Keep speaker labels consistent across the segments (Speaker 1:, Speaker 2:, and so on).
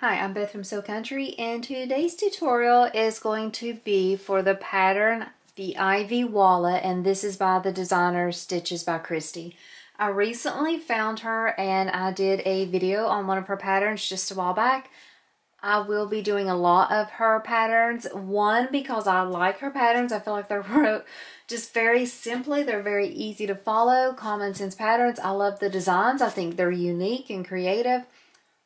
Speaker 1: Hi, I'm Beth from Sew Country and today's tutorial is going to be for the pattern the Ivy Wallet and this is by the designer Stitches by Christy. I recently found her and I did a video on one of her patterns just a while back. I will be doing a lot of her patterns. One, because I like her patterns. I feel like they're wrote just very simply. They're very easy to follow, common sense patterns. I love the designs. I think they're unique and creative.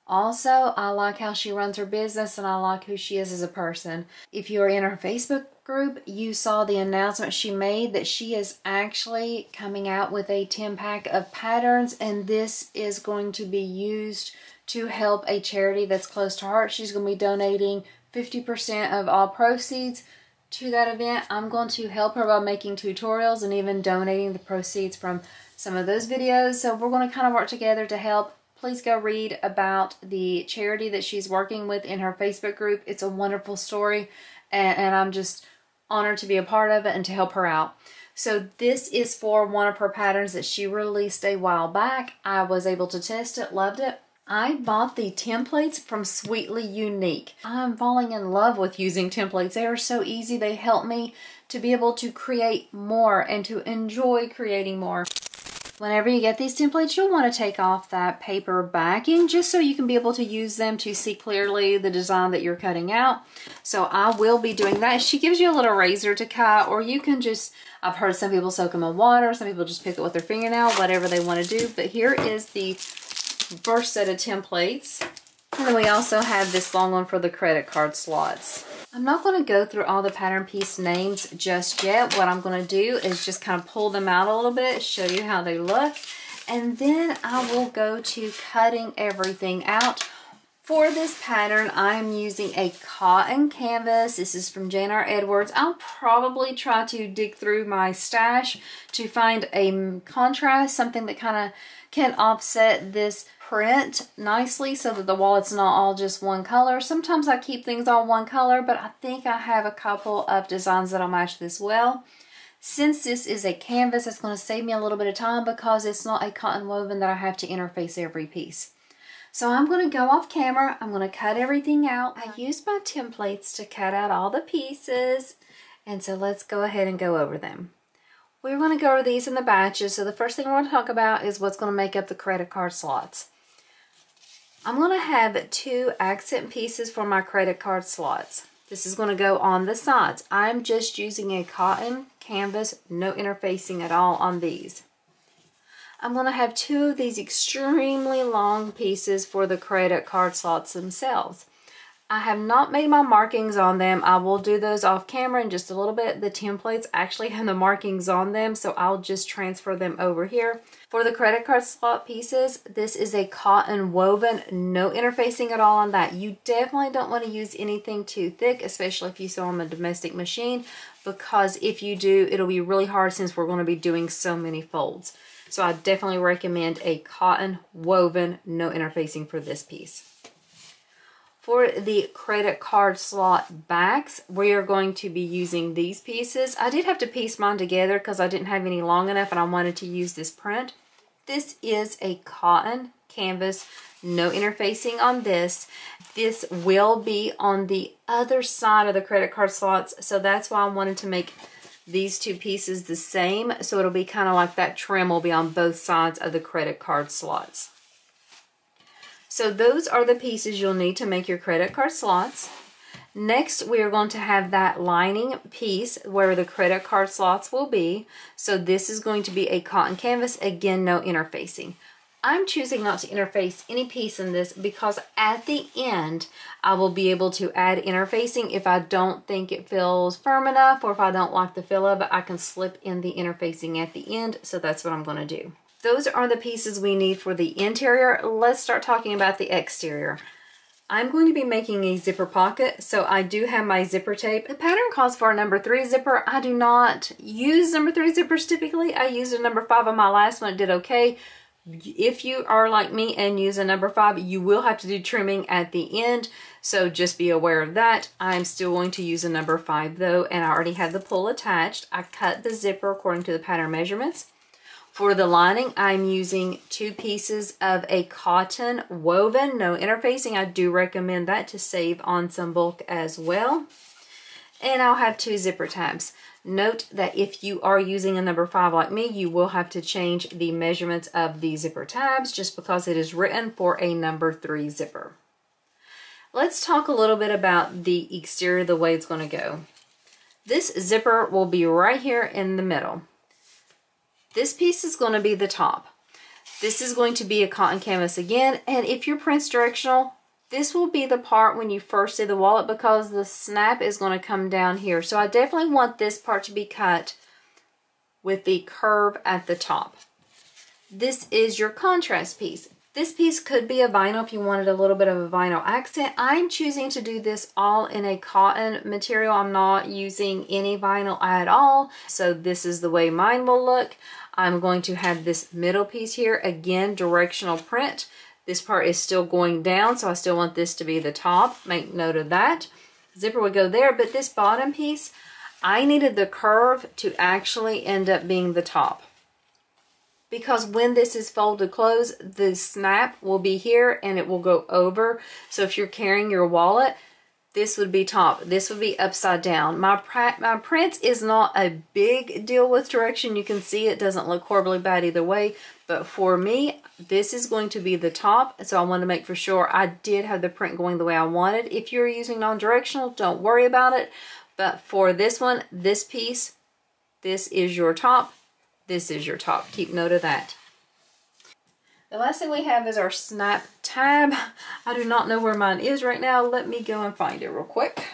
Speaker 1: Also, I like how she runs her business and I like who she is as a person. If you are in her Facebook group, you saw the announcement she made that she is actually coming out with a 10 pack of patterns and this is going to be used to help a charity that's close to her. She's going to be donating 50% of all proceeds to that event. I'm going to help her by making tutorials and even donating the proceeds from some of those videos. So we're going to kind of work together to help please go read about the charity that she's working with in her Facebook group. It's a wonderful story, and, and I'm just honored to be a part of it and to help her out. So this is for one of her patterns that she released a while back. I was able to test it, loved it. I bought the templates from Sweetly Unique. I'm falling in love with using templates. They are so easy. They help me to be able to create more and to enjoy creating more. Whenever you get these templates, you'll want to take off that paper backing just so you can be able to use them to see clearly the design that you're cutting out. So I will be doing that. She gives you a little razor to cut or you can just, I've heard some people soak them in water, some people just pick it with their fingernail, whatever they want to do. But here is the first set of templates. And then we also have this long one for the credit card slots. I'm not going to go through all the pattern piece names just yet. What I'm going to do is just kind of pull them out a little bit, show you how they look. And then I will go to cutting everything out. For this pattern, I'm using a cotton canvas. This is from J&R Edwards. I'll probably try to dig through my stash to find a contrast, something that kind of can offset this print nicely so that the wallet's not all just one color. Sometimes I keep things all one color, but I think I have a couple of designs that'll match this well. Since this is a canvas, it's going to save me a little bit of time because it's not a cotton woven that I have to interface every piece. So I'm going to go off camera. I'm going to cut everything out. I uh-huh. used my templates to cut out all the pieces. And so let's go ahead and go over them. We're going to go over these in the batches. So the first thing we're going to talk about is what's going to make up the credit card slots. I'm going to have two accent pieces for my credit card slots. This is going to go on the sides. I'm just using a cotton canvas, no interfacing at all on these. I'm going to have two of these extremely long pieces for the credit card slots themselves. I have not made my markings on them. I will do those off camera in just a little bit. The templates actually have the markings on them, so I'll just transfer them over here. For the credit card slot pieces, this is a cotton woven, no interfacing at all on that. You definitely don't want to use anything too thick, especially if you sew on a domestic machine, because if you do, it'll be really hard since we're going to be doing so many folds. So I definitely recommend a cotton woven, no interfacing for this piece. For the credit card slot backs, we are going to be using these pieces. I did have to piece mine together because I didn't have any long enough and I wanted to use this print. This is a cotton canvas, no interfacing on this. This will be on the other side of the credit card slots, so that's why I wanted to make these two pieces the same, so it'll be kind of like that trim will be on both sides of the credit card slots. So those are the pieces you'll need to make your credit card slots. Next, we are going to have that lining piece where the credit card slots will be. So this is going to be a cotton canvas. Again, no interfacing. I'm choosing not to interface any piece in this because at the end, I will be able to add interfacing if I don't think it feels firm enough or if I don't like the feel of it, I can slip in the interfacing at the end. So that's what I'm going to do. Those are the pieces we need for the interior. Let's start talking about the exterior. I'm going to be making a zipper pocket, so I do have my zipper tape. The pattern calls for a number three zipper. I do not use number three zippers typically. I used a number five on my last one. It did okay. If you are like me and use a number five, you will have to do trimming at the end. So just be aware of that. I'm still going to use a number five though, and I already have the pull attached. I cut the zipper according to the pattern measurements. For the lining, I'm using two pieces of a cotton woven, no interfacing. I do recommend that to save on some bulk as well. And I'll have two zipper tabs. Note that if you are using a number five like me, you will have to change the measurements of the zipper tabs just because it is written for a number three zipper. Let's talk a little bit about the exterior, the way it's going to go. This zipper will be right here in the middle. This piece is going to be the top. This is going to be a cotton canvas again, and if your print's directional, this will be the part when you first see the wallet because the snap is going to come down here. So I definitely want this part to be cut with the curve at the top. This is your contrast piece. This piece could be a vinyl if you wanted a little bit of a vinyl accent. I'm choosing to do this all in a cotton material. I'm not using any vinyl at all. So this is the way mine will look. I'm going to have this middle piece here, again, directional print. This part is still going down, so I still want this to be the top. Make note of that. Zipper would go there, but this bottom piece, I needed the curve to actually end up being the top. Because when this is folded closed, the snap will be here and it will go over. So if you're carrying your wallet, this would be top. This would be upside down. My, my print is not a big deal with direction. You can see it doesn't look horribly bad either way. But for me, this is going to be the top. So I want to make for sure I did have the print going the way I wanted. If you're using non-directional, don't worry about it. But for this one, this piece, this is your top. This is your top. Keep note of that. The last thing we have is our snap tab. I do not know where mine is right now. Let me go and find it real quick.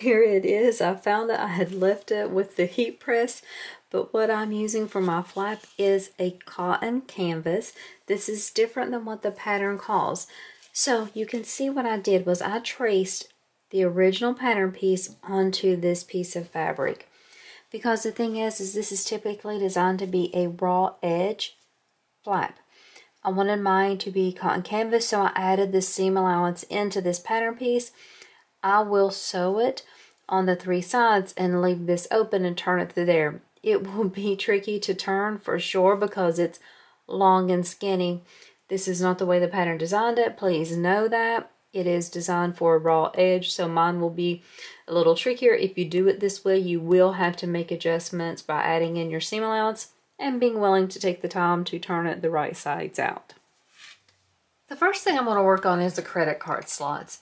Speaker 1: Here it is. I found it. I had left it with the heat press, but what I'm using for my flap is a cotton canvas. This is different than what the pattern calls. So you can see what I did was I traced the original pattern piece onto this piece of fabric. Because the thing is, is this is typically designed to be a raw edge flap. I wanted mine to be cotton canvas, so I added the seam allowance into this pattern piece. I will sew it on the three sides and leave this open and turn it through there. It will be tricky to turn for sure because it's long and skinny. This is not the way the pattern designed it. Please know that. It is designed for a raw edge, so mine will be a little trickier. If you do it this way, you will have to make adjustments by adding in your seam allowance and being willing to take the time to turn it the right sides out. The first thing I'm going to work on is the credit card slots.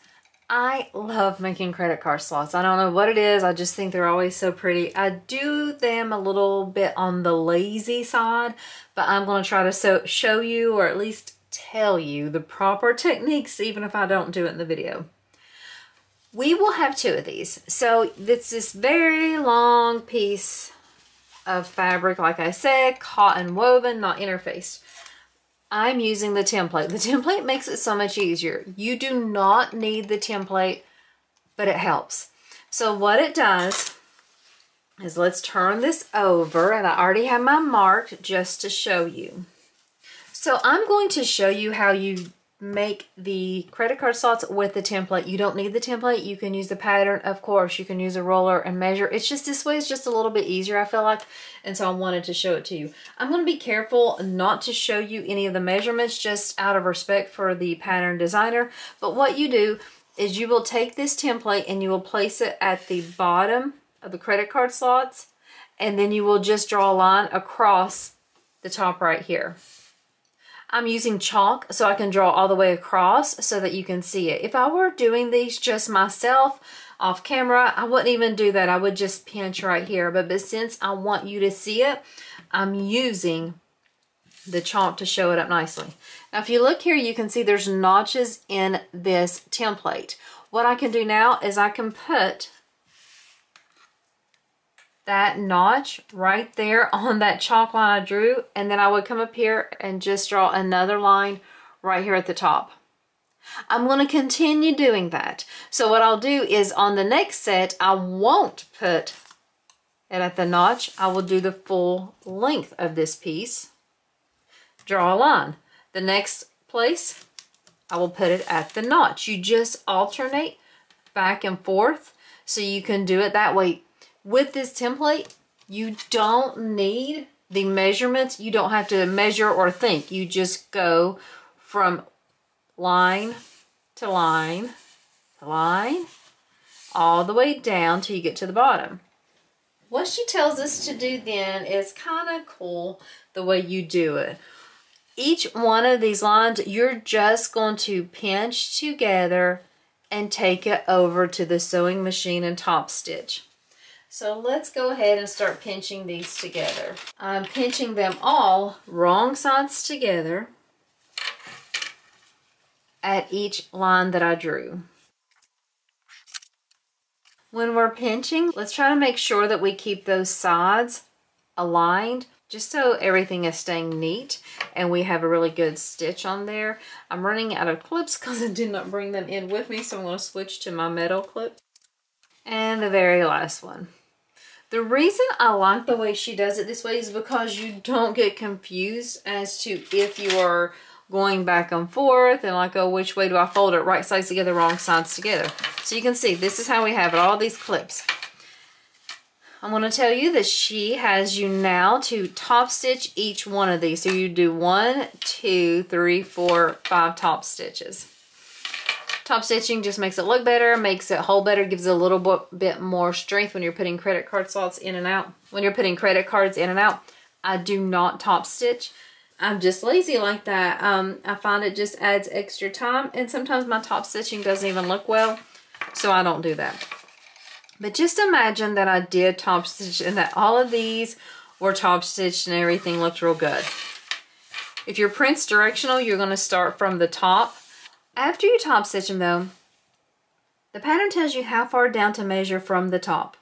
Speaker 1: I love making credit card slots. I don't know what it is. I just think they're always so pretty. I do them a little bit on the lazy side, but I'm going to try to so show you or at least tell you the proper techniques even if I don't do it in the video. We will have two of these. So it's this very long piece of fabric, like I said, cotton woven, not interfaced. I'm using the template. The template makes it so much easier. You do not need the template, but it helps. So what it does is let's turn this over and I already have my mark just to show you. So I'm going to show you how you make the credit card slots with the template. You don't need the template. You can use the pattern. Of course, you can use a roller and measure. It's just this way is just a little bit easier, I feel like. And so I wanted to show it to you. I'm going to be careful not to show you any of the measurements just out of respect for the pattern designer. But what you do is you will take this template and you will place it at the bottom of the credit card slots. And then you will just draw a line across the top right here. I'm using chalk so I can draw all the way across so that you can see it. If I were doing these just myself off camera, I wouldn't even do that. I would just pinch right here. But, but since I want you to see it, I'm using the chalk to show it up nicely. Now, if you look here, you can see there's notches in this template. What I can do now is I can put that notch right there on that chalk line I drew and then I would come up here and just draw another line right here at the top. I'm going to continue doing that. So what I'll do is on the next set, I won't put it at the notch. I will do the full length of this piece. Draw a line. The next place, I will put it at the notch. You just alternate back and forth so you can do it that way with this template, you don't need the measurements, you don't have to measure or think. You just go from line to line to line all the way down till you get to the bottom. What she tells us to do then is kind of cool the way you do it. Each one of these lines, you're just going to pinch together and take it over to the sewing machine and top stitch. So let's go ahead and start pinching these together. I'm pinching them all wrong sides together at each line that I drew. When we're pinching, let's try to make sure that we keep those sides aligned just so everything is staying neat and we have a really good stitch on there. I'm running out of clips because I did not bring them in with me, so I'm going to switch to my metal clip. And the very last one. The reason I like the way she does it this way is because you don't get confused as to if you are going back and forth and like, oh, which way do I fold it? Right sides together, wrong sides together. So you can see, this is how we have it, all these clips. I'm to tell you that she has you now to top stitch each one of these. So you do one, two, three, four, five top stitches. Top stitching just makes it look better, makes it hold better, gives it a little bit more strength when you're putting credit card slots in and out. When you're putting credit cards in and out, I do not top stitch. I'm just lazy like that. Um, I find it just adds extra time and sometimes my top stitching doesn't even look well, so I don't do that. But just imagine that I did top stitch and that all of these were top stitched and everything looked real good. If your print's directional, you're going to start from the top after you top stitch them though, the pattern tells you how far down to measure from the top.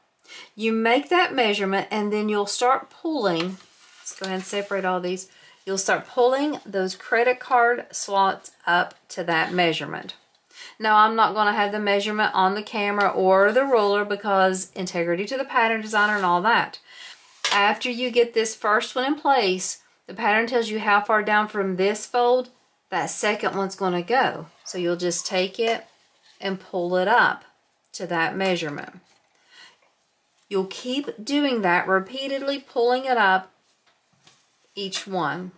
Speaker 1: You make that measurement and then you'll start pulling, let's go ahead and separate all these, you'll start pulling those credit card slots up to that measurement. Now I'm not going to have the measurement on the camera or the ruler because integrity to the pattern designer and all that. After you get this first one in place, the pattern tells you how far down from this fold that second one's going to go. So you'll just take it and pull it up to that measurement. You'll keep doing that, repeatedly pulling it up each one.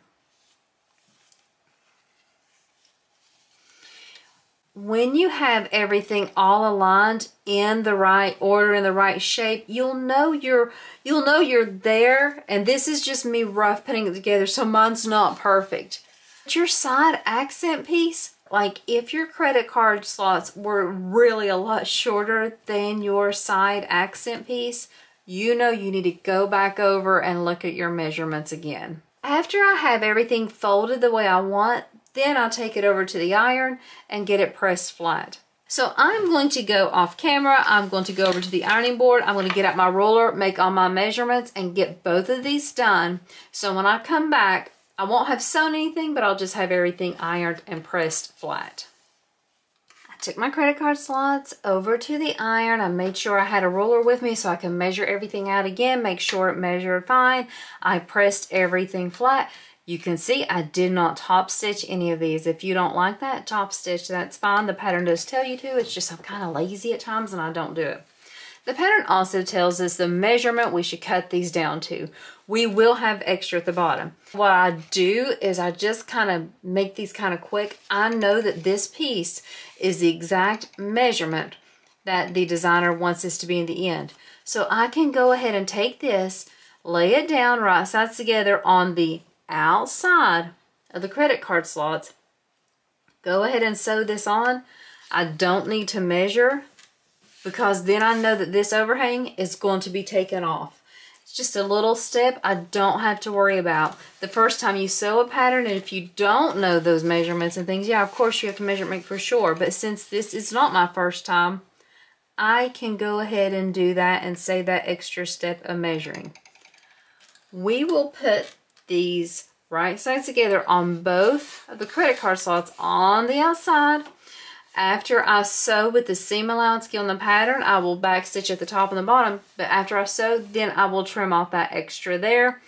Speaker 1: When you have everything all aligned in the right order, in the right shape, you'll know you're you'll know you're there. And this is just me rough putting it together, so mine's not perfect. But Your side accent piece, like if your credit card slots were really a lot shorter than your side accent piece, you know you need to go back over and look at your measurements again. After I have everything folded the way I want, then I'll take it over to the iron and get it pressed flat. So I'm going to go off camera. I'm going to go over to the ironing board. I'm going to get out my ruler, make all my measurements, and get both of these done. So when I come back, I won't have sewn anything, but I'll just have everything ironed and pressed flat. I took my credit card slots over to the iron. I made sure I had a ruler with me so I can measure everything out again, make sure it measured fine. I pressed everything flat. You can see I did not top stitch any of these. If you don't like that, top stitch, that's fine. The pattern does tell you to. It's just I'm kind of lazy at times and I don't do it. The pattern also tells us the measurement we should cut these down to. We will have extra at the bottom. What I do is I just kind of make these kind of quick. I know that this piece is the exact measurement that the designer wants this to be in the end. So I can go ahead and take this, lay it down right sides together on the outside of the credit card slots. Go ahead and sew this on. I don't need to measure because then I know that this overhang is going to be taken off. It's just a little step I don't have to worry about. The first time you sew a pattern, and if you don't know those measurements and things, yeah, of course you have to measure make for sure. But since this is not my first time, I can go ahead and do that and save that extra step of measuring. We will put these right sides together on both of the credit card slots on the outside after I sew with the seam allowance on the pattern, I will back stitch at the top and the bottom, but after I sew, then I will trim off that extra there.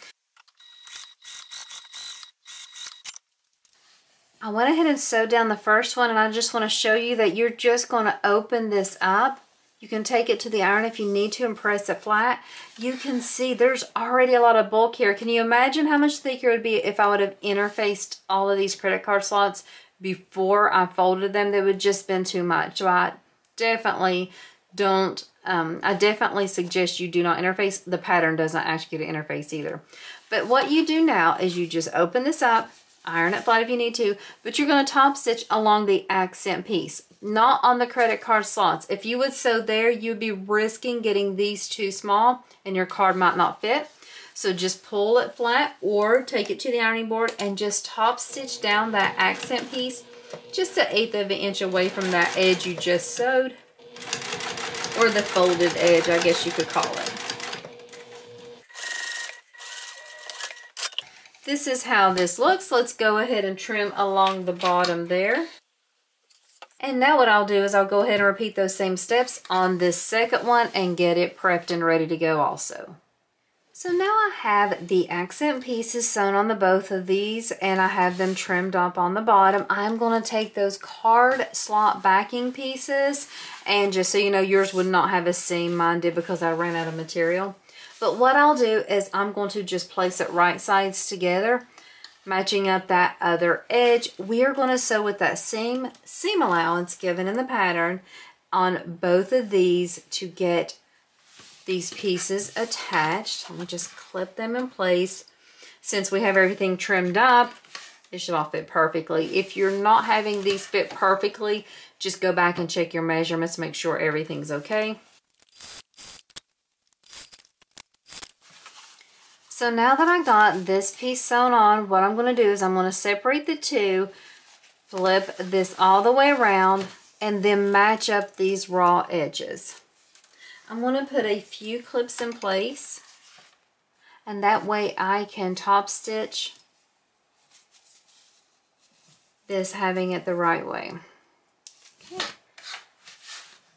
Speaker 1: I went ahead and sewed down the first one and I just want to show you that you're just going to open this up. You can take it to the iron if you need to and press it flat. You can see there's already a lot of bulk here. Can you imagine how much thicker it would be if I would have interfaced all of these credit card slots before I folded them? They would just been too much. So I definitely don't, um, I definitely suggest you do not interface. The pattern does not ask you to interface either. But what you do now is you just open this up, iron it flat if you need to, but you're going to top stitch along the accent piece, not on the credit card slots. If you would sew there, you'd be risking getting these too small and your card might not fit. So just pull it flat or take it to the ironing board and just top stitch down that accent piece just an eighth of an inch away from that edge you just sewed or the folded edge, I guess you could call it. This is how this looks. Let's go ahead and trim along the bottom there. And now what I'll do is I'll go ahead and repeat those same steps on this second one and get it prepped and ready to go also. So now I have the accent pieces sewn on the both of these and I have them trimmed up on the bottom. I'm going to take those card slot backing pieces and just so you know yours would not have a seam, mine did because I ran out of material. But what I'll do is I'm going to just place it right sides together, matching up that other edge. We are going to sew with that same seam allowance given in the pattern on both of these to get these pieces attached. Let me just clip them in place. Since we have everything trimmed up, it should all fit perfectly. If you're not having these fit perfectly, just go back and check your measurements, make sure everything's okay. So now that I got this piece sewn on, what I'm going to do is I'm going to separate the two, flip this all the way around, and then match up these raw edges. I'm going to put a few clips in place, and that way I can top stitch this having it the right way. Okay.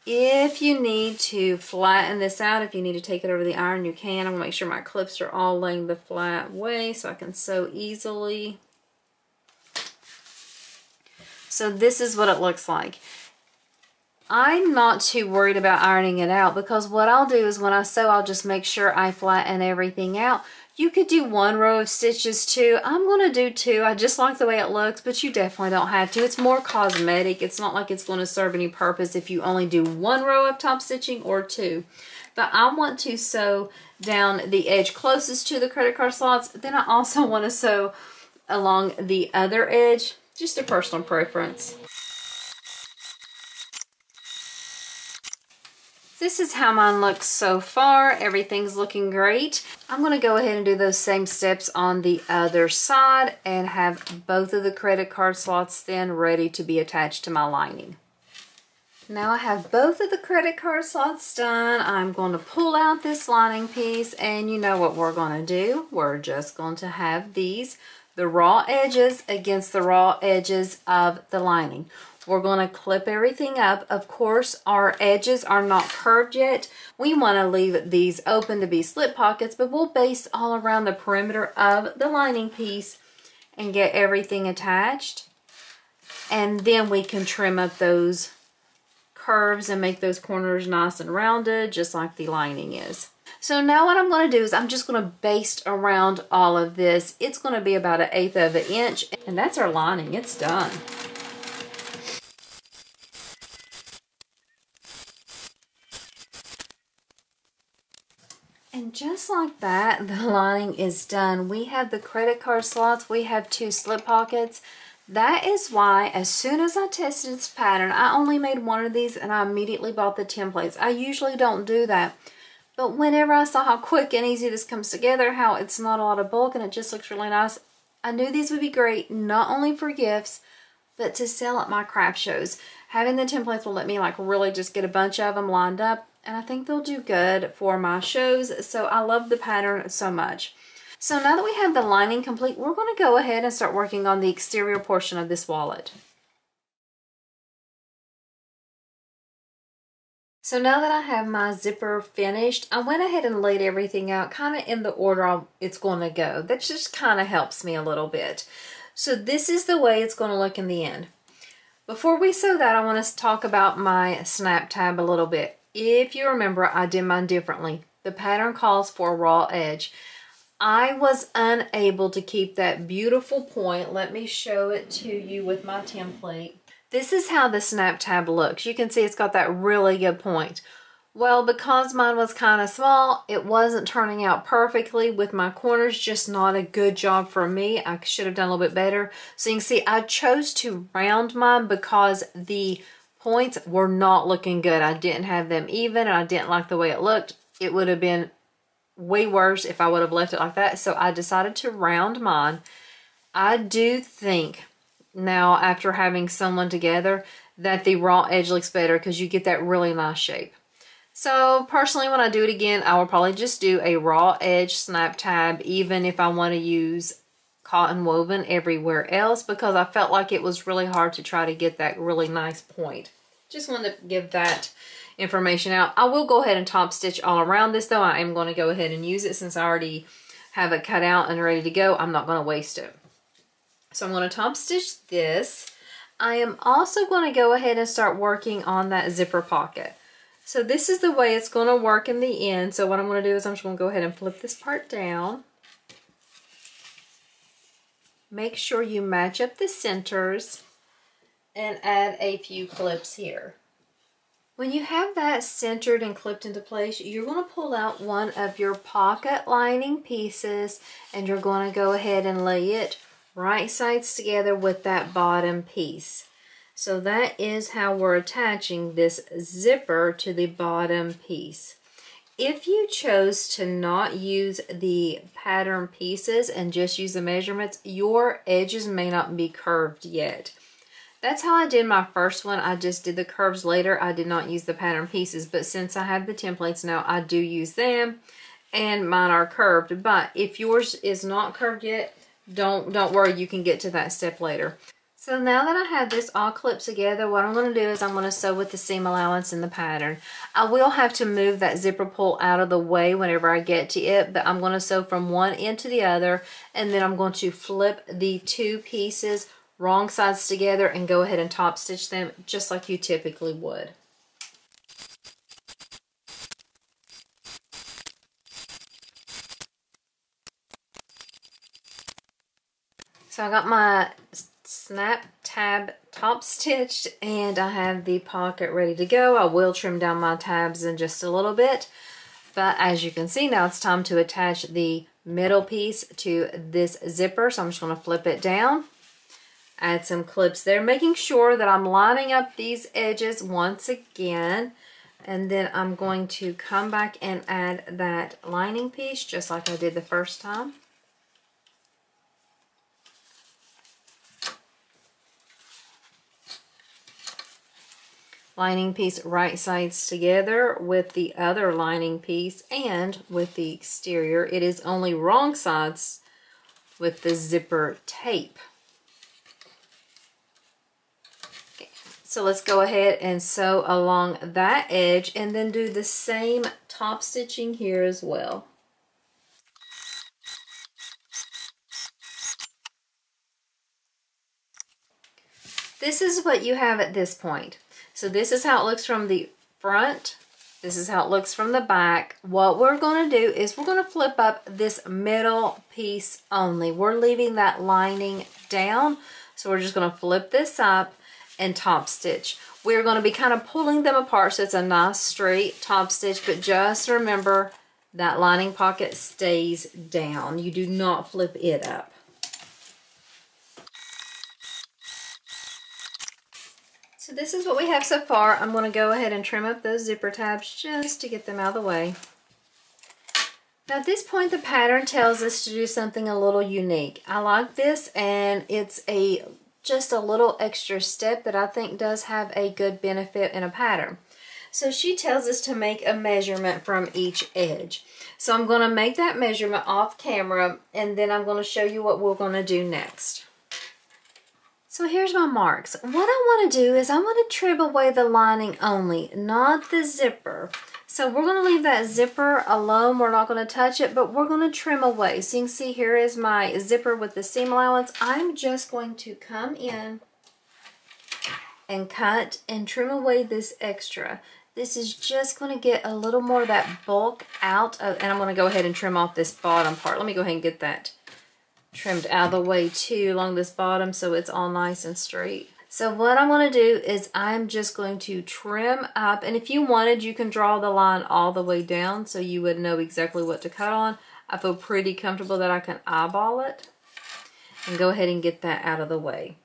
Speaker 1: If you need to flatten this out, if you need to take it over the iron, you can. I'm going to make sure my clips are all laying the flat way so I can sew easily. So this is what it looks like. I'm not too worried about ironing it out because what I'll do is when I sew, I'll just make sure I flatten everything out. You could do one row of stitches too. I'm going to do two. I just like the way it looks, but you definitely don't have to. It's more cosmetic. It's not like it's going to serve any purpose if you only do one row of top stitching or two. But I want to sew down the edge closest to the credit card slots. Then I also want to sew along the other edge. Just a personal preference. This is how mine looks so far. Everything's looking great. I'm going to go ahead and do those same steps on the other side and have both of the credit card slots then ready to be attached to my lining. Now I have both of the credit card slots done. I'm going to pull out this lining piece and you know what we're going to do. We're just going to have these, the raw edges against the raw edges of the lining. We're going to clip everything up. Of course, our edges are not curved yet. We want to leave these open to be slip pockets, but we'll baste all around the perimeter of the lining piece and get everything attached. And then we can trim up those curves and make those corners nice and rounded, just like the lining is. So now what I'm going to do is I'm just going to baste around all of this. It's going to be about an eighth of an inch, and that's our lining. It's done. Just like that, the lining is done. We have the credit card slots. We have two slip pockets. That is why as soon as I tested this pattern, I only made one of these and I immediately bought the templates. I usually don't do that. But whenever I saw how quick and easy this comes together, how it's not a lot of bulk and it just looks really nice, I knew these would be great, not only for gifts, but to sell at my craft shows. Having the templates will let me like really just get a bunch of them lined up and I think they'll do good for my shows. So I love the pattern so much. So now that we have the lining complete, we're going to go ahead and start working on the exterior portion of this wallet. So now that I have my zipper finished, I went ahead and laid everything out kind of in the order it's going to go. That just kind of helps me a little bit. So this is the way it's going to look in the end. Before we sew that, I want to talk about my snap tab a little bit. If you remember, I did mine differently. The pattern calls for a raw edge. I was unable to keep that beautiful point. Let me show it to you with my template. This is how the snap tab looks. You can see it's got that really good point. Well, because mine was kind of small, it wasn't turning out perfectly with my corners, just not a good job for me. I should have done a little bit better. So you can see I chose to round mine because the points were not looking good. I didn't have them even and I didn't like the way it looked. It would have been way worse if I would have left it like that. So I decided to round mine. I do think now after having someone together that the raw edge looks better because you get that really nice shape. So personally, when I do it again, I will probably just do a raw edge snap tab, even if I want to use cotton woven everywhere else, because I felt like it was really hard to try to get that really nice point. Just wanted to give that information out. I will go ahead and top stitch all around this though. I am going to go ahead and use it since I already have it cut out and ready to go. I'm not going to waste it. So I'm going to top stitch this. I am also going to go ahead and start working on that zipper pocket. So this is the way it's going to work in the end. So what I'm going to do is I'm just going to go ahead and flip this part down. Make sure you match up the centers and add a few clips here. When you have that centered and clipped into place, you're going to pull out one of your pocket lining pieces and you're going to go ahead and lay it right sides together with that bottom piece. So that is how we're attaching this zipper to the bottom piece. If you chose to not use the pattern pieces and just use the measurements, your edges may not be curved yet. That's how I did my first one. I just did the curves later. I did not use the pattern pieces, but since I have the templates now, I do use them and mine are curved. But if yours is not curved yet, don't, don't worry, you can get to that step later. So now that I have this all clipped together, what I'm going to do is I'm going to sew with the seam allowance in the pattern. I will have to move that zipper pull out of the way whenever I get to it, but I'm going to sew from one end to the other, and then I'm going to flip the two pieces wrong sides together and go ahead and top stitch them just like you typically would. So I got my snap tab top stitched and I have the pocket ready to go. I will trim down my tabs in just a little bit. But as you can see now it's time to attach the middle piece to this zipper. So I'm just going to flip it down. Add some clips there, making sure that I'm lining up these edges once again. And then I'm going to come back and add that lining piece just like I did the first time. Lining piece right sides together with the other lining piece and with the exterior. It is only wrong sides with the zipper tape. Okay, so let's go ahead and sew along that edge and then do the same top stitching here as well. This is what you have at this point. So this is how it looks from the front. This is how it looks from the back. What we're going to do is we're going to flip up this middle piece only. We're leaving that lining down. So we're just going to flip this up and top stitch. We're going to be kind of pulling them apart so it's a nice straight top stitch. But just remember that lining pocket stays down. You do not flip it up. So this is what we have so far. I'm going to go ahead and trim up those zipper tabs just to get them out of the way. Now at this point the pattern tells us to do something a little unique. I like this and it's a just a little extra step that I think does have a good benefit in a pattern. So she tells us to make a measurement from each edge. So I'm going to make that measurement off camera and then I'm going to show you what we're going to do next. So here's my marks. What I want to do is I want to trim away the lining only, not the zipper. So we're going to leave that zipper alone. We're not going to touch it, but we're going to trim away. So you can see here is my zipper with the seam allowance. I'm just going to come in and cut and trim away this extra. This is just going to get a little more of that bulk out of, and I'm going to go ahead and trim off this bottom part. Let me go ahead and get that trimmed out of the way too along this bottom so it's all nice and straight. So what I'm going to do is I'm just going to trim up and if you wanted you can draw the line all the way down so you would know exactly what to cut on. I feel pretty comfortable that I can eyeball it and go ahead and get that out of the way.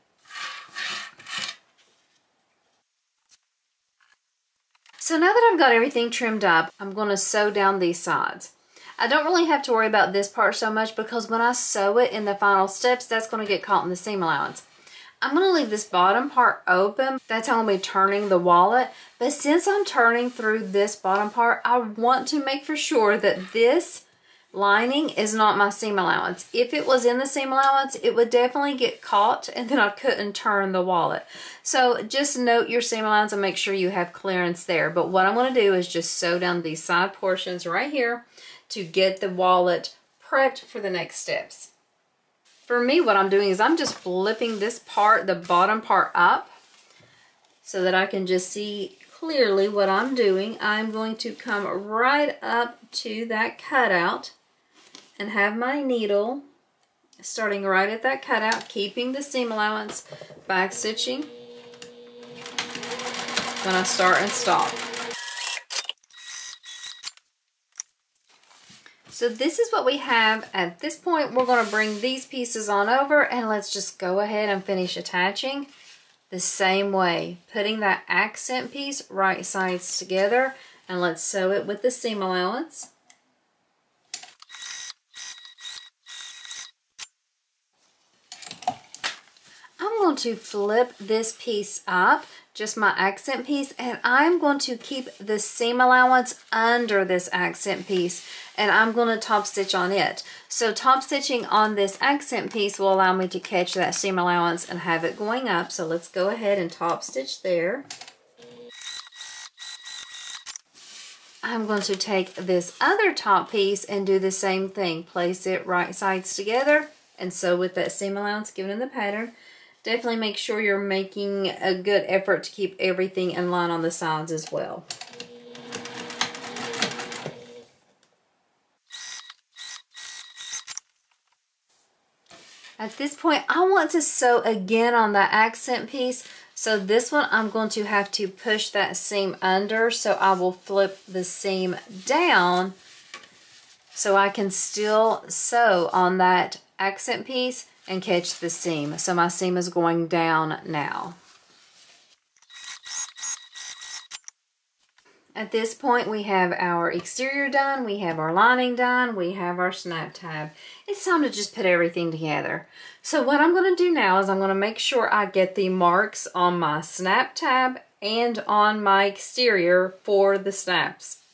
Speaker 1: So now that I've got everything trimmed up, I'm going to sew down these sides. I don't really have to worry about this part so much because when I sew it in the final steps, that's going to get caught in the seam allowance. I'm going to leave this bottom part open. That's how I'm be turning the wallet. But since I'm turning through this bottom part, I want to make for sure that this lining is not my seam allowance. If it was in the seam allowance, it would definitely get caught and then I couldn't turn the wallet. So just note your seam allowance and make sure you have clearance there. But what I'm going to do is just sew down these side portions right here to get the wallet prepped for the next steps. For me, what I'm doing is I'm just flipping this part, the bottom part up, so that I can just see clearly what I'm doing. I'm going to come right up to that cutout and have my needle starting right at that cutout, keeping the seam allowance, back stitching when I start and stop. So this is what we have. At this point, we're going to bring these pieces on over and let's just go ahead and finish attaching the same way. Putting that accent piece right sides together and let's sew it with the seam allowance. I'm going to flip this piece up just my accent piece and I'm going to keep the seam allowance under this accent piece and I'm going to top stitch on it. So top stitching on this accent piece will allow me to catch that seam allowance and have it going up. So let's go ahead and top stitch there. I'm going to take this other top piece and do the same thing. Place it right sides together and sew with that seam allowance given in the pattern definitely make sure you're making a good effort to keep everything in line on the sides as well. At this point, I want to sew again on that accent piece. So this one, I'm going to have to push that seam under. So I will flip the seam down so I can still sew on that accent piece and catch the seam. So my seam is going down now. At this point, we have our exterior done, we have our lining done, we have our snap tab. It's time to just put everything together. So what I'm going to do now is I'm going to make sure I get the marks on my snap tab and on my exterior for the snaps.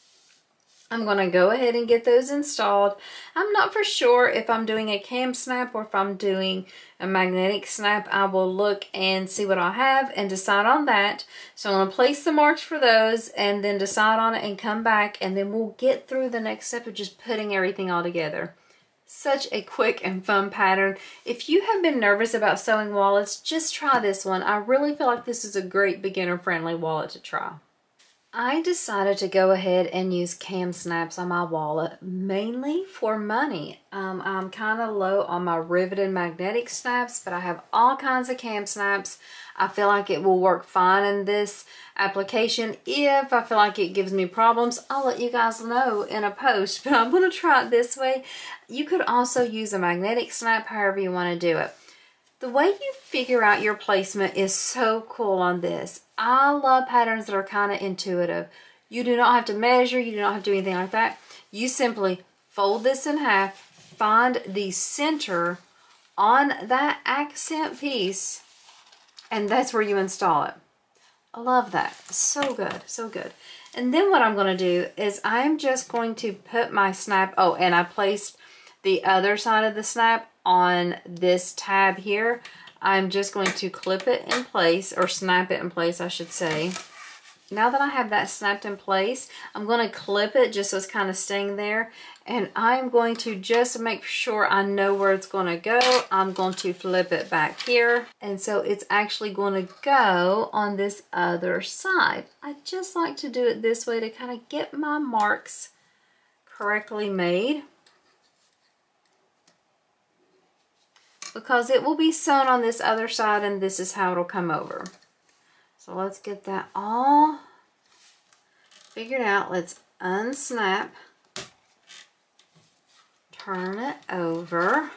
Speaker 1: I'm going to go ahead and get those installed. I'm not for sure if I'm doing a cam snap or if I'm doing a magnetic snap. I will look and see what I have and decide on that. So I'm going to place the marks for those and then decide on it and come back and then we'll get through the next step of just putting everything all together. Such a quick and fun pattern. If you have been nervous about sewing wallets, just try this one. I really feel like this is a great beginner-friendly wallet to try. I decided to go ahead and use cam snaps on my wallet mainly for money. Um, I'm kind of low on my riveted magnetic snaps, but I have all kinds of cam snaps. I feel like it will work fine in this application. If I feel like it gives me problems, I'll let you guys know in a post, but I'm going to try it this way. You could also use a magnetic snap however you want to do it. The way you figure out your placement is so cool on this. I love patterns that are kind of intuitive. You do not have to measure, you do not have to do anything like that. You simply fold this in half, find the center on that accent piece, and that's where you install it. I love that. So good, so good. And then what I'm going to do is I'm just going to put my snap, oh, and I placed the other side of the snap on this tab here, I'm just going to clip it in place, or snap it in place, I should say. now that I have that snapped in place, I'm going to clip it just so it's kind of staying there. And I'm going to just make sure I know where it's going to go. I'm going to flip it back here. And so it's actually going to go on this other side. I just like to do it this way to kind of get my marks correctly made. Because it will be sewn on this other side and this is how it'll come over. So let's get that all figured out. Let's unsnap, turn it over,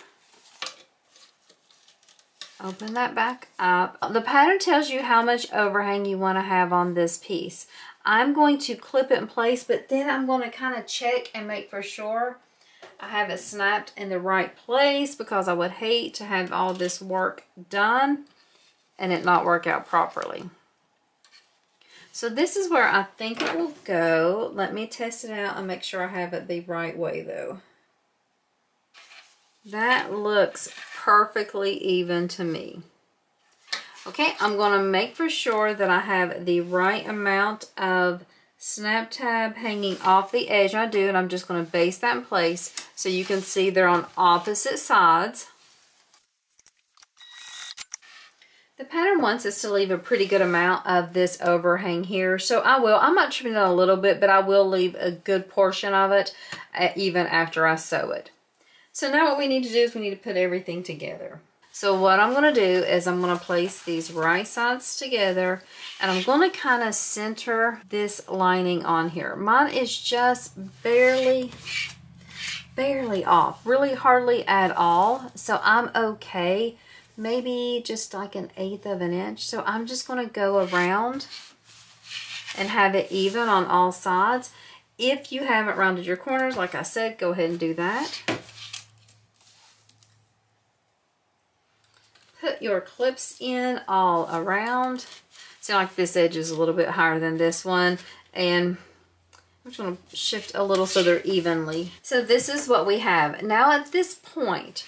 Speaker 1: open that back up. The pattern tells you how much overhang you want to have on this piece. I'm going to clip it in place, but then I'm going to kind of check and make for sure I have it snapped in the right place because I would hate to have all this work done and it not work out properly. So this is where I think it will go. Let me test it out and make sure I have it the right way though. That looks perfectly even to me. Okay, I'm to make for sure that I have the right amount of snap tab hanging off the edge. I do, and I'm just going to base that in place so you can see they're on opposite sides. The pattern wants us to leave a pretty good amount of this overhang here, so I will. I might trim it a little bit, but I will leave a good portion of it uh, even after I sew it. So now what we need to do is we need to put everything together. So what I'm going to do is I'm going to place these right sides together and I'm going to kind of center this lining on here. Mine is just barely, barely off, really hardly at all. So I'm okay maybe just like an eighth of an inch. So I'm just going to go around and have it even on all sides. If you haven't rounded your corners, like I said, go ahead and do that. Put your clips in all around. See, like this edge is a little bit higher than this one. And I'm just to shift a little so they're evenly. So this is what we have. Now at this point,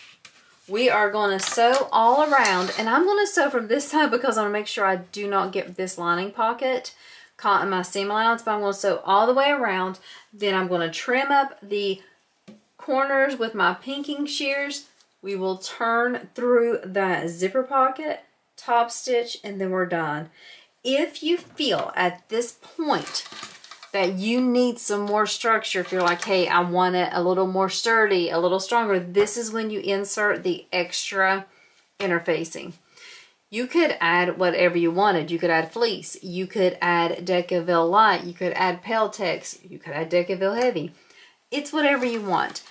Speaker 1: we are going to sew all around and I'm going to sew from this side because I want to make sure I do not get this lining pocket caught in my seam allowance but I'm to sew all the way around then I'm going to trim up the corners with my pinking shears we will turn through that zipper pocket top stitch and then we're done if you feel at this point that you need some more structure, if you're like, hey, I want it a little more sturdy, a little stronger, this is when you insert the extra interfacing. You could add whatever you wanted. You could add fleece. You could add Decovil Light. You could add Peltex. You could add Decovil Heavy. It's whatever you want.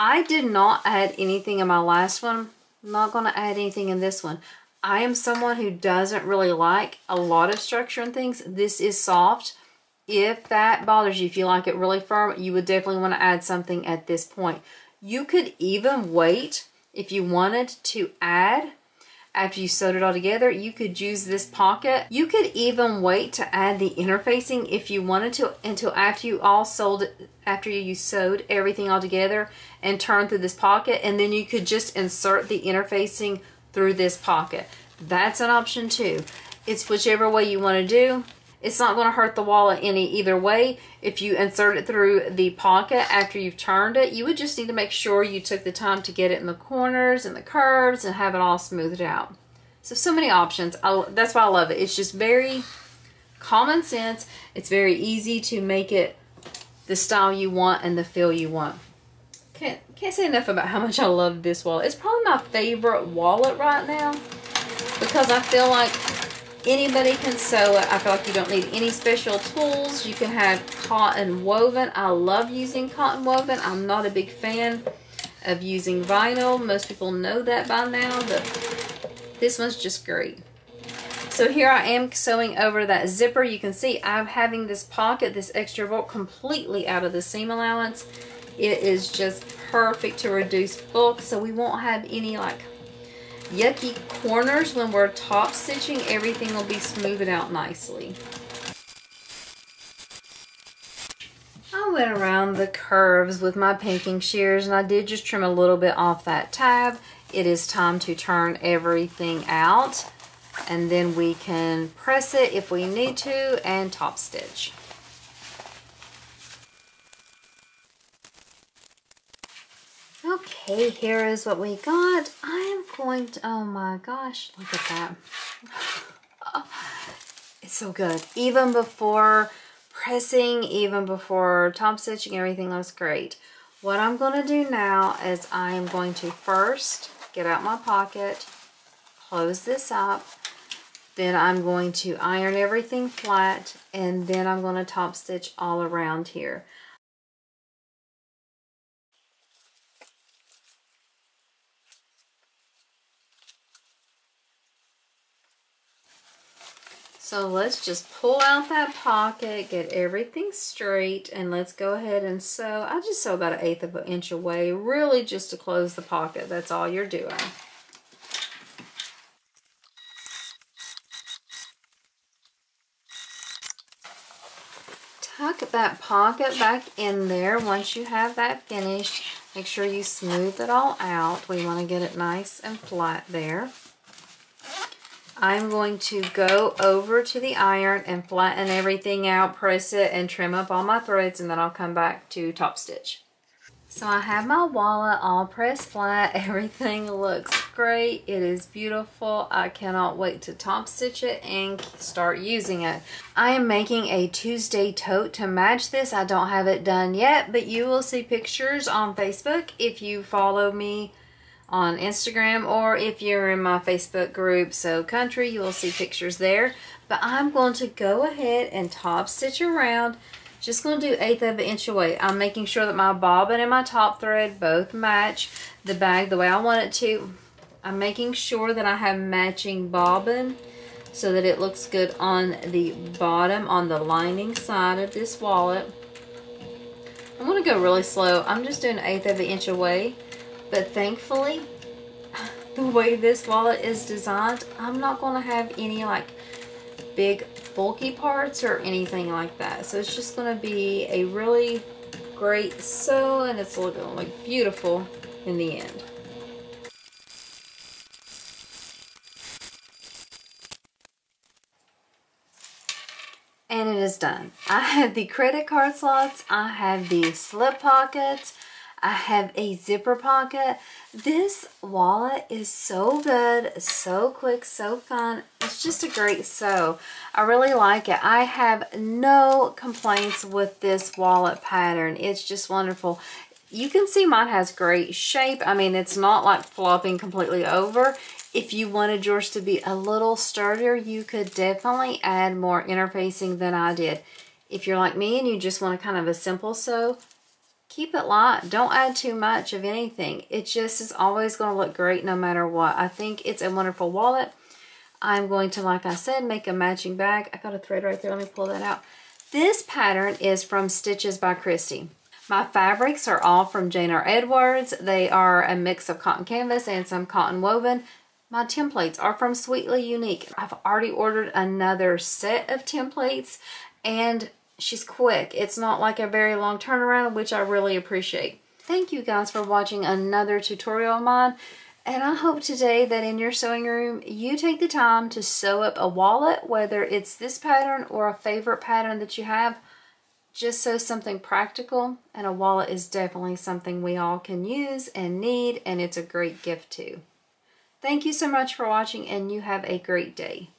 Speaker 1: I did not add anything in my last one. I'm not going to add anything in this one. I am someone who doesn't really like a lot of structure and things. This is soft. If that bothers you, if you like it really firm, you would definitely want to add something at this point. You could even wait if you wanted to add after you sewed it all together you could use this pocket you could even wait to add the interfacing if you wanted to until after you all sewed after you sewed everything all together and turn through this pocket and then you could just insert the interfacing through this pocket that's an option too it's whichever way you want to do it's not going to hurt the wallet any either way. If you insert it through the pocket after you've turned it, you would just need to make sure you took the time to get it in the corners and the curves and have it all smoothed out. So, so many options. I, that's why I love it. It's just very common sense. It's very easy to make it the style you want and the feel you want. Can't, can't say enough about how much I love this wallet. It's probably my favorite wallet right now because I feel like Anybody can sew it. I feel like you don't need any special tools. You can have cotton woven. I love using cotton woven. I'm not a big fan of using vinyl. Most people know that by now, but this one's just great. So here I am sewing over that zipper. You can see I'm having this pocket, this extra bulk completely out of the seam allowance. It is just perfect to reduce bulk so we won't have any like yucky corners when we're top stitching everything will be smoothed out nicely I went around the curves with my pinking shears and I did just trim a little bit off that tab it is time to turn everything out and then we can press it if we need to and top stitch. Okay, here is what we got. I am going to, oh my gosh, look at that. it's so good. Even before pressing, even before top stitching, everything looks great. What I'm going to do now is I'm going to first get out my pocket, close this up, then I'm going to iron everything flat, and then I'm going to top stitch all around here. So let's just pull out that pocket, get everything straight, and let's go ahead and sew. I just sew about an eighth of an inch away, really just to close the pocket. That's all you're doing. Tuck that pocket back in there once you have that finished. Make sure you smooth it all out. We want to get it nice and flat there. I'm going to go over to the iron and flatten everything out, press it, and trim up all my threads, and then I'll come back to top stitch. So I have my wallet all pressed flat. Everything looks great. It is beautiful. I cannot wait to top stitch it and start using it. I am making a Tuesday tote to match this. I don't have it done yet, but you will see pictures on Facebook if you follow me on Instagram or if you're in my Facebook group, Sew Country, you will see pictures there. But I'm going to go ahead and top stitch around. Just going to do eighth of an inch away. I'm making sure that my bobbin and my top thread both match the bag the way I want it to. I'm making sure that I have matching bobbin so that it looks good on the bottom, on the lining side of this wallet. I'm going to go really slow. I'm just doing eighth of an inch away but thankfully, the way this wallet is designed, I'm not going to have any like big bulky parts or anything like that. So it's just going to be a really great sew and it's looking like beautiful in the end. And it is done. I have the credit card slots, I have the slip pockets, I have a zipper pocket. This wallet is so good, so quick, so fun. It's just a great sew. I really like it. I have no complaints with this wallet pattern. It's just wonderful. You can see mine has great shape. I mean, it's not like flopping completely over. If you wanted yours to be a little sturdier, you could definitely add more interfacing than I did. If you're like me and you just want a kind of a simple sew, keep it light. Don't add too much of anything. It just is always going to look great no matter what. I think it's a wonderful wallet. I'm going to, like I said, make a matching bag. I got a thread right there. Let me pull that out. This pattern is from Stitches by Christy. My fabrics are all from J.R. Edwards. They are a mix of cotton canvas and some cotton woven. My templates are from Sweetly Unique. I've already ordered another set of templates and she's quick. It's not like a very long turnaround, which I really appreciate. Thank you guys for watching another tutorial of mine. And I hope today that in your sewing room, you take the time to sew up a wallet, whether it's this pattern or a favorite pattern that you have. Just sew something practical, and a wallet is definitely something we all can use and need, and it's a great gift too. Thank you so much for watching, and you have a great day.